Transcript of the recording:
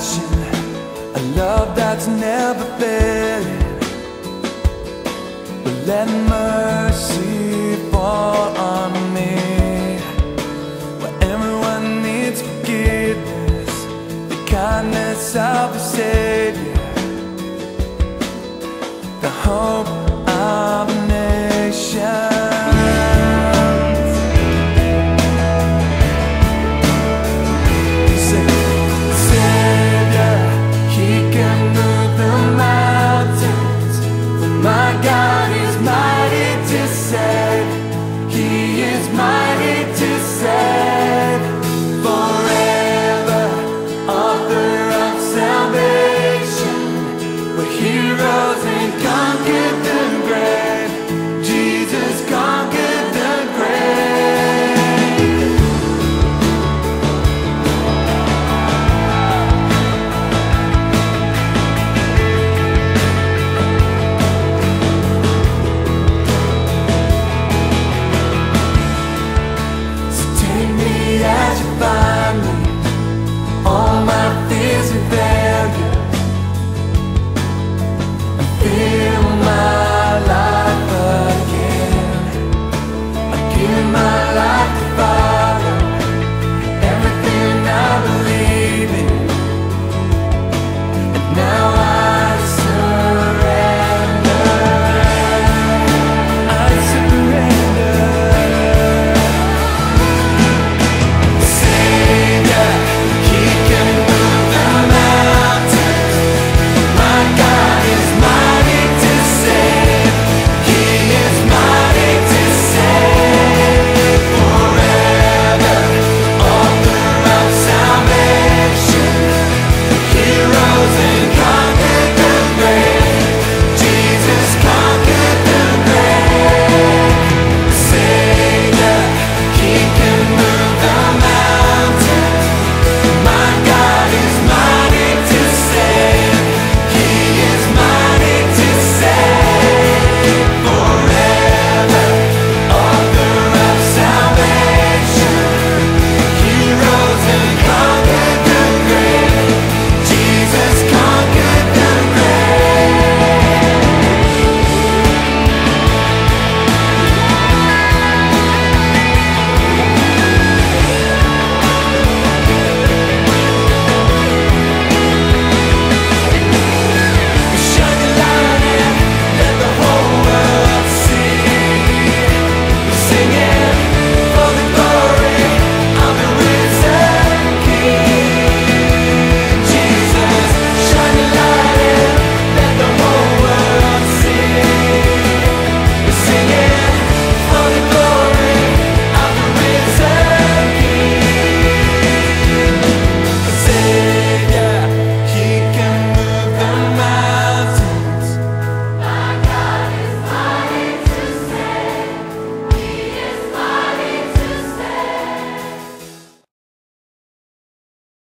passion, a love that's never failing. But let mercy fall on me. Where everyone needs forgiveness, the kindness of the Savior, the hope of an